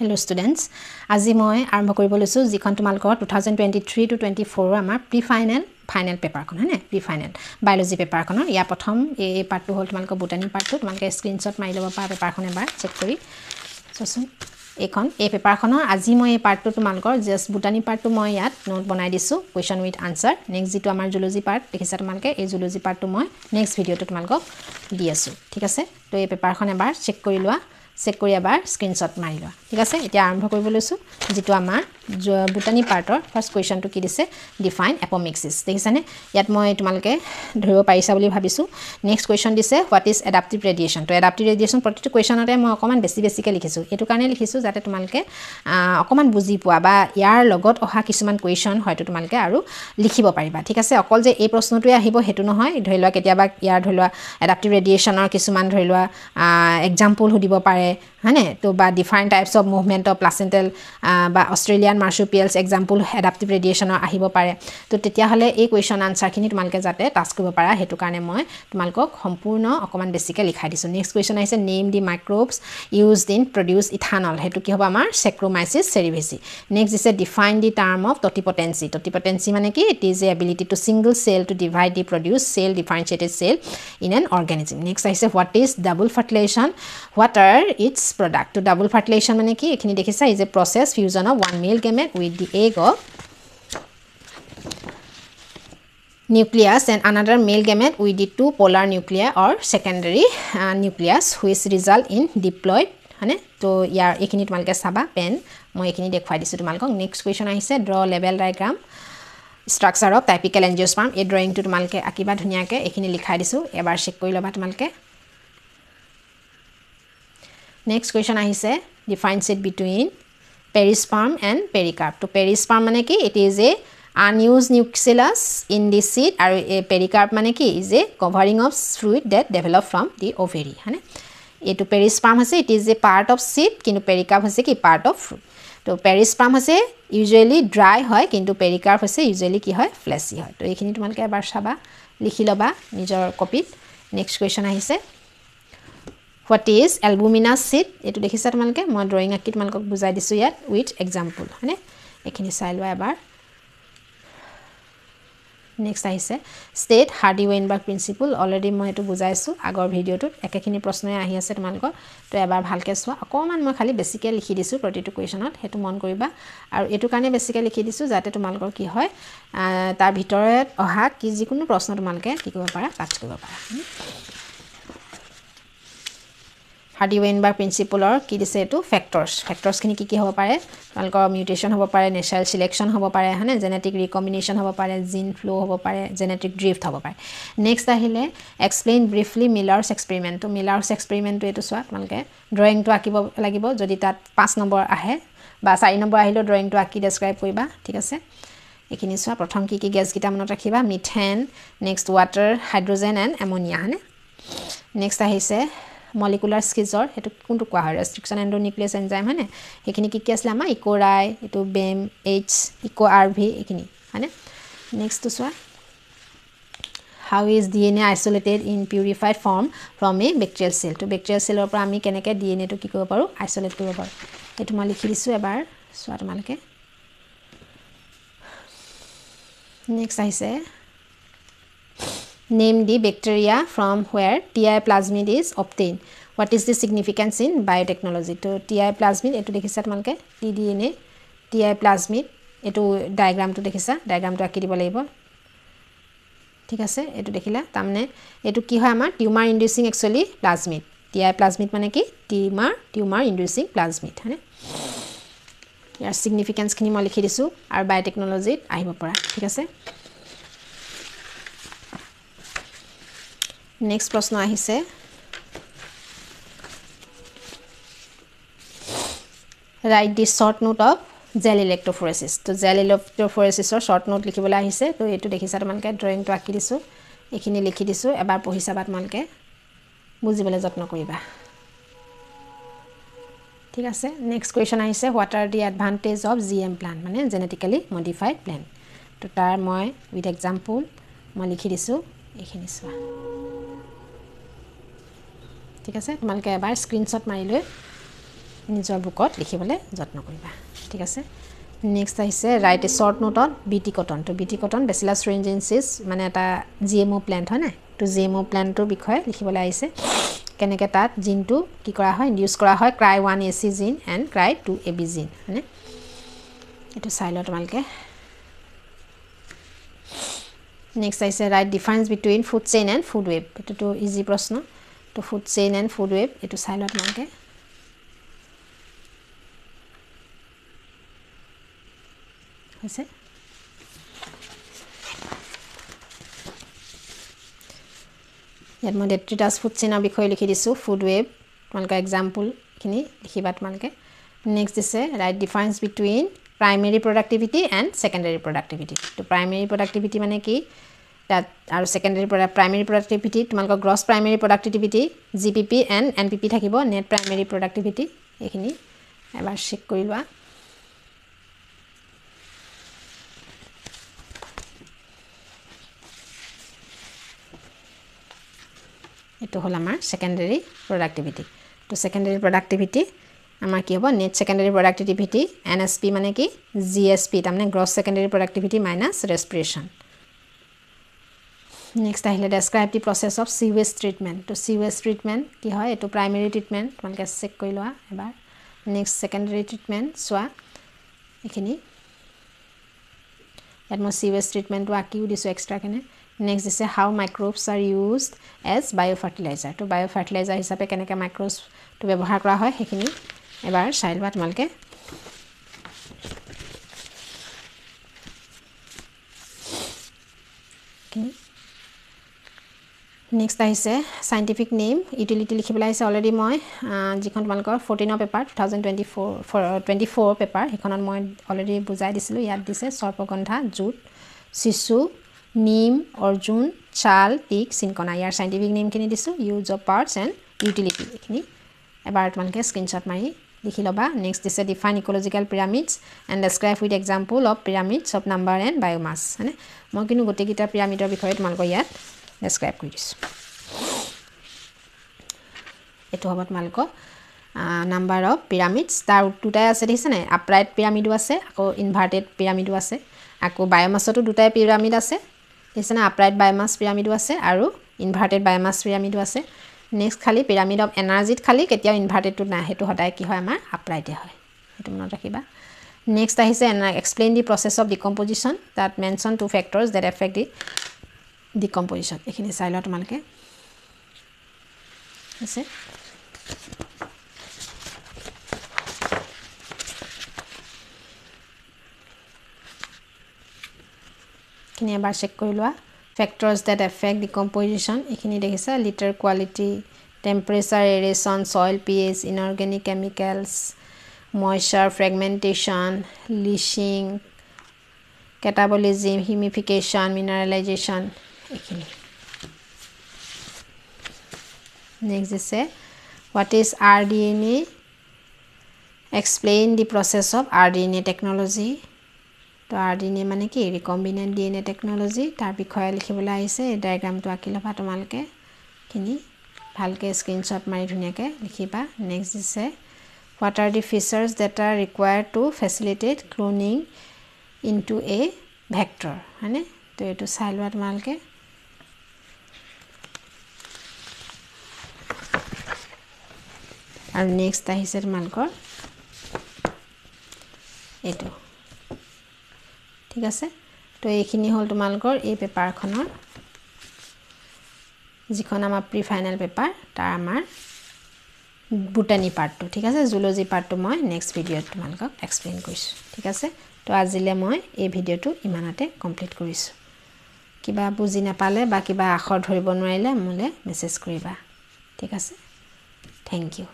Hello students আজি মই আৰম্ভ কৰিব লৈছোঁ যিখন তোমালোকৰ two thousand twenty three to twenty ফ'ৰৰ আমাৰ প্ৰি ফাইনেল ফাইনেল পেপাৰখন হয়নে প্ৰি ফাইনেল বায়'লজি পেপাৰখনৰ ইয়াৰ প্ৰথম এই পাৰ্টটো হ'ল তোমালোকৰ বুটানী পাৰ্টটো তোমালোকে স্ক্ৰীণশ্বট মাৰি ল'ব পাৰা পেপাৰখন এবাৰ চেক কৰি। চোৱাচোন এইখন এই পেপাৰখনৰ আজি মই এই পাৰ্টটো তোমালোকৰ জাষ্ট বুটানী পাৰ্টটো মই ইয়াত নোট বনাই দিছোঁ কুৱেশ্যন উইথ আনচাৰ নেক্সট যিটো আমাৰ জুলজি পাৰ্ট দেখিছা তোমালোকে এই জুলজি পাৰ্টটো মই নেক্সট ভিডিঅ'টো তোমালোকক দি আছোঁ। ঠিক আছে? তো এই পেপাৰখন এবাৰ চেক কৰি লোৱা। চেক কৰি এবাৰ স্ক্ৰীণশ্বট মাৰি লোৱা। ঠিক আছে? এতিয়া আৰম্ভ কৰিব লৈছোঁ যিটো আমাৰ বুটানী পাৰ্টৰ ফাৰ্ষ্ট কুৱেশ্যনটো কি দিছে? ডিফাইন এপমিক্সিছ দেখিছানে? ইয়াত মই তোমালোকে ধৰিব পাৰিছা বুলি ভাবিছোঁ। নেক্সট কুৱেশ্যন দিছে হোৱাট ইজ এডাপ্টিভ ৰেডিয়েশ্যন তো এডাপ্টিভ ৰেডিয়েশ্যন প্ৰতিটো কুৱেশ্যনতে মই অকণমান বেছি বেছিকৈ লিখিছোঁ। এইটো কাৰণে লিখিছোঁ যাতে তোমালোকে অকণমান বুজি পোৱা বা ইয়াৰ লগত অহা কিছুমান কুৱেশ্যন হয়তো তোমালোকে আৰু লিখিব পাৰিবা। ঠিক আছে? অকল যে এই প্ৰশ্নটোৱে আহিব সেইটো নহয়। ধৰি লোৱা কেতিয়াবা ইয়াৰ ধৰি লোৱা এডাপ্টিভ ৰেডিয়েশ্যনৰ কিছুমান ধৰি লোৱা এক্সাম্পল সুধিব পাৰে। হয়নে? তো বা different types of movement of placental বা অষ্ট্ৰেলিয়ান মাৰ্চুপিয়েলছ এক্সাম্পল এডাপ্টিভ ৰেডিয়েশ্যনৰ আহিব পাৰে। তো তেতিয়াহ'লে এই কুৱেশ্যন আনচাৰখিনি তোমালোকে যাতে টাচ কৰিব পাৰা সেইটো কাৰণে মই তোমালোকক সম্পূৰ্ণ অকণমান বেছিকৈ লিখাই দিছোঁ। নেক্সট কুৱেশ্যন আহিছে name the microbes use in produce ethanol সেইটো কি হ'ব আমাৰ? চেক্ৰ'মাইচিছ চেৰিভেচি নেক্সট দিছে define the term of totipotency totipotency মানে কি? It is a ability to single cell to divide the produce cell differentiated cell in an organism next আহিছে what is double fertilization what are its product তো double fertilization মানে কি? এইখিনি দেখিছা? Is a process fusion of one male gamete with the egg of and another male gamete with the two polar nuclei or secondary uh, nucleus which result in diploid হয়নে? তো ইয়াৰ এইখিনি তোমালোকে চাবা PAN. মই এইখিনি দেখুৱাই দিছোঁ তোমালোকক। নেক্সট কুৱেশ্যন আহিছে draw level diagram structure of typical angiosperm এই ড্ৰয়িংটো তোমালোকে আঁকিবা ধুনীয়াকৈ। এইখিনি লিখাই দিছোঁ। এবাৰ চেক কৰি ল'বা তোমালোকে। নেক্সট কুৱেশ্যন আহিছে differentiate between perisperm and pericarp তো পেৰিস্পাৰ্ম মানে কি? It is a unused nucleus in the seed আৰু এই পেৰিকাৰ্প মানে কি? Is a covering of fruit that develop from the ovary হয়নে? এইটো পেৰিস্পাৰ্ম হৈছে it is a part of seed কিন্তু পেৰিকাৰ্প হৈছে কি? পাৰ্ট অফ ফ্ৰুইট তো পেৰিস্পাৰ্ম হৈছে ইউজুৱেলি ড্ৰাই হয় কিন্তু পেৰিকাৰ্প হৈছে ইউজুৱেলি কি হয়? ফ্লেচি হয়। তো এইখিনি তোমালোকে এবাৰ চাবা লিখি ল'বা নিজৰ কপিত নেক্সট কুৱেশ্যন আহিছে। হোৱাট ইজ এলবুমিনাছ চিড এইটো দেখিছা তোমালোকে? মই ড্ৰয়িং আঁকি তোমালোকক বুজাই দিছোঁ ইয়াত উইথ এক্সাম্পল হয়নে? এইখিনি চাই লোৱা এবাৰ। নেক্সট আহিছে। State Hardy Weinberg principle already মই এইটো বুজাইছোঁ আগৰ ভিডিঅ'টোত। একেখিনি প্ৰশ্নই আহি আছে তোমালোকৰ। তো এবাৰ ভালকৈ চোৱা। অকণমান মই খালি বেছিকৈ লিখি দিছোঁ প্ৰতিটো কুৱেশ্যনত সেইটো মন কৰিবা। আৰু এইটো কাৰণে বেছিকৈ লিখি দিছোঁ যাতে তোমালোকৰ কি হয় তাৰ ভিতৰত অহা কি যিকোনো প্ৰশ্ন তোমালোকে কি কৰিব পাৰা টাচ কৰিব পাৰা। হাৰ্ডি ৱেইনবাৰ্গ প্ৰিন্সিপলৰ কি দিছে এইটো? ফেক্টৰ্ছ ফেক্টৰ্ছখিনি কি কি হ'ব পাৰে? তোমালোকৰ মিউটেশ্যন হ'ব পাৰে নেচাৰেল চিলেকশ্যন হ'ব পাৰে হয়নে? জেনেটিক ৰিকম্বিনেশ্যন হ'ব পাৰে জিন ফ্ল' হ'ব পাৰে জেনেটিক ড্ৰিফ্ট হ'ব পাৰে। নেক্সট আহিলে এক্সপ্লেইন ব্ৰিফলি মিলাৰ্ছ এক্সপেৰিমেণ্টটো মিলাৰ্ছ এক্সপেৰিমেণ্টটো এইটো চোৱা তোমালোকে ড্ৰয়িংটো আঁকিব লাগিব। যদি তাত পাঁচ নম্বৰ আহে বা চাৰি নম্বৰ আহিলেও ড্ৰয়িংটো আঁকি ডেছক্ৰাইব কৰিবা ঠিক আছে? এইখিনি চোৱা। প্ৰথম কি কি গেছকেইটা মনত ৰাখিবা? Methane next water hydrogen and ammonia হয়নে? নেক্সট আহিছে মলিকুলাৰ স্কিজৰ সেইটো কোনটো কোৱা হয়? ৰেষ্ট্ৰিকশ্যন এণ্ডনিউক্লিয়াছ এনজাইম হয়নে? সেইখিনি কি কি আছিলে আমাৰ? ইক'ৰাই এইটো Bam H Eco' R V এইখিনি হয়নে? নেক্সটটো চোৱা। How is D N A isolated in purified form from a bacterial cell তো বেক্টেৰিয়েল চেলৰ পৰা আমি কেনেকৈ ডি এন এটো কি কৰিব পাৰোঁ? আইচলেট কৰিব পাৰোঁ। সেইটো মই লিখি দিছোঁ এবাৰ। চোৱা তোমালোকে। নেক্সট আহিছে। Where T I plasmid is obtain what is the significance in biotechnology তো টি আই প্লাজমিড এইটো দেখিছা তোমালোকে T D N A T I plasmid এইটো ডায়েগ্ৰামটো দেখিছা ডায়েগ্ৰামটো আঁকি দিব লাগিব ঠিক আছে এইটো দেখিলা তাৰমানে এইটো কি হয় আমাৰ tumour inducing actually plasmid T I plasmid মানে কি টিউমাৰ টিউমাৰ ইণ্ডুচিং প্লাজমিড হয়নে ইয়াৰ ছিগনিফিকেঞ্চখিনি মই লিখি দিছোঁ আৰু বায়'টেকনলজিত আহিব পৰা ঠিক আছে নেক্সট প্ৰশ্ন আহিছে। Write the short note of gel electrophoresis তো জেল ইলেক্ট্ৰফৰেচিছৰ শ্বৰ্ট নোট লিখিবলৈ আহিছে। তো এইটো দেখিছা তোমালোকে ড্ৰয়িংটো আঁকি দিছোঁ। এইখিনি লিখি দিছোঁ। এবাৰ পঢ়ি চাবা তোমালোকে বুজিবলৈ যত্ন কৰিবা। ঠিক আছে। নেক্সট কুৱেশ্যন আহিছে। What are the advantage of G M plant মানে জেনেটিকেলি মডিফাইড প্লেন তো তাৰ মই উইথ এক্সাম্পল মই লিখি দিছোঁ। এইখিনি চোৱা। ঠিক আছে? তোমালোকে এবাৰ স্ক্ৰীণশ্বট মাৰি লৈ নিজৰ বুকত লিখিবলৈ যত্ন কৰিবা। ঠিক আছে? নেক্সট আহিছে ৰাইট শ্বৰ্ট নোটত বি টি কটন তো B T cotton bacillus thuringiensis মানে এটা জি এম অ' প্লেণ্ট হয় নাই? তো জি এম অ' প্লেণ্টটোৰ বিষয়ে লিখিবলৈ আহিছে। কেনেকৈ তাত জিনটো কি কৰা হয় ইউজ কৰা হয় cry one A C gene and cry two A B gene হয়নে এইটো চাই লওঁ তোমালোকে। নেক্সট আহিছে write difference between food chain and food web এইটোতো ইজি প্ৰশ্ন। তো food chain and food web এইটো চাই লোৱা তোমালোকে হৈছে ইয়াত মই ডেট্ৰিটাছ ফুড চেইনৰ বিষয়ে লিখি দিছোঁ ফুড ৱেব তোমালোকৰ এক্সাম্পলখিনি লিখিবা তোমালোকে নেক্সট দিছে write difference between primary productivity and secondary productivity তো প্ৰাইমেৰী প্ৰডাক্টিভিটি মানে কি তাত আৰু ছেকেণ্ডেৰী প্ৰডাক্ট প্ৰাইমেৰী প্ৰডাক্টিভিটি তোমালোকৰ gross primary productivity G P P and N P P থাকিব নেট প্ৰাইমেৰী প্ৰডাক্টিভিটি এইখিনি এবাৰ চেক কৰি লোৱা। এইটো হ'ল আমাৰ ছেকেণ্ডেৰী প্ৰডাক্টিভিটি তো ছেকেণ্ডেৰী প্ৰডাক্টিভিটি আমাৰ কি হ'ব? Net secondary productivity N S P মানে কি? জি এছ পি তাৰমানে gross secondary productivity minus respiration next আহিলে ডেছক্ৰাইব দি প্ৰচেছ অফ চিৱেজ ট্ৰিটমেণ্ট তো চিৱেজ ট্ৰিটমেণ্ট কি হয়? এইটো প্ৰাইমেৰী ট্ৰিটমেণ্ট তোমালোকে চেক কৰি লোৱা এবাৰ। নেক্সট ছেকেণ্ডেৰী ট্ৰিটমেণ্ট চোৱা। এইখিনি। ইয়াত মই চিৱেজ ট্ৰিটমেণ্টটো আঁকিও দিছোঁ এক্সট্ৰাকেনে নেক্সট দিছে how microbes are used as bio' fertilizer তো বায়' ফাৰ্টিলাইজাৰ হিচাপে কেনেকৈ মাইক্ৰ'বছটো ব্যৱহাৰ কৰা হয় সেইখিনি এবাৰ চাই লোৱা তোমালোকে। নেক্সট আহিছে চাইণ্টিফিক নেম ইউটিলিটি লিখিবলৈ আহিছে অলৰেডি মই যিখন তোমালোকৰ ফৰ্টিনৰ paper two thousand twenty four twenty four paper সেইখনত মই অলৰেডি বুজাই দিছিলোঁ ইয়াত দিছে সৰ্পগন্ধা জুট চিচু নিম অৰ্জুন ছাল টিক চিনকনা ইয়াৰ চাইণ্টিফিক নেমখিনি দিছোঁ use of parts and utility এইখিনি। এবাৰ তোমালোকে স্ক্ৰীনশ্বট মাৰি লিখি ল'বা। নেক্সট দিছে define ecological pyramids and describe with example of pyramids of number and biomass হয়নে? মই কিন্তু গোটেইকেইটা পিৰামিডৰ বিষয়ে তোমালোকৰ ইয়াত ডেছক্ৰাইব কৰি দিছোঁ এইটো হ'ব তোমালোকৰ নাম্বাৰ অফ পিৰামিডছ তাৰ দুটাই আছে দেখিছেনে আপৰাইট পিৰামিডো আছে আকৌ ইনভাৰ্টেড পিৰামিডো আছে আকৌ বায়'মাছতো দুটাই পিৰামিড আছে। দেখিছেনে আপৰাইট বায়'মাছ পিৰামিডো আছে আৰু ইনভাৰ্টেড বায়'মাছ পিৰামিডো আছে। নেক্সট খালী পিৰামিড অফ এনাৰ্জিত খালী কেতিয়াও ইনভাৰ্টেডটো নাই। সেইটো সদায় কি হয়? আমাৰ আপৰাইটে হয়। সেইটো মনত ৰাখিবা। নেক্সট আহিছে explain the process of decomposition তাত mention two factors that affect the decomposition এইখিনি চাই লোৱা তোমালোকে। আছে? এইখিনি এবাৰ চেক কৰি লোৱা। ফেক্টৰ্ছ ডেট এফেক্ট ডিকম্পজিশ্যন এইখিনি দেখিছা? Litter quality temperature aeration soil P H inorganic chemicals moisture fragmentation leaching catabolism humification mineralization এইখিনি নেক্সট দিছে what is R D N A explain the process of R D N A technology তো R D N A মানে কি recombinant D N A technology তাৰ বিষয়ে লিখিবলৈ আহিছে এই ডায়েগ্ৰামটো আঁকি ল'বা তোমালোকে খিনি ভালকৈ স্ক্ৰীনশ্বট মাৰি ধুনীয়াকৈ লিখিবা নেক্সট দিছে what are the features that are required to facilitate cloning in to a vector হয়নে তো এইটো চাই লোৱা তোমালোকে আৰু নেক্সট আহিছে তোমালোকৰ? এইটো। ঠিক আছে। তো এইখিনি হ'ল তোমালোকৰ এই পেপাৰখনৰ। যিখন আমাৰ প্ৰি ফাইনেল পেপাৰ তাৰ আমাৰ বুটানী পাৰ্টটো। ঠিক আছে? জুলজি পাৰ্টটো মই নেক্সট ভিডিঅ'ত তোমালোকক এক্সপ্লেইন কৰিছোঁ। ঠিক আছে? তো আজিলৈ মই এই ভিডিঅ'টো ইমানতে কমপ্লিট কৰিছোঁ। কিবা বুজি নাপালে বা কিবা আখৰ ধৰিব নোৱাৰিলে মোলৈ মেছেজ কৰিবা। ঠিক আছে? Thank U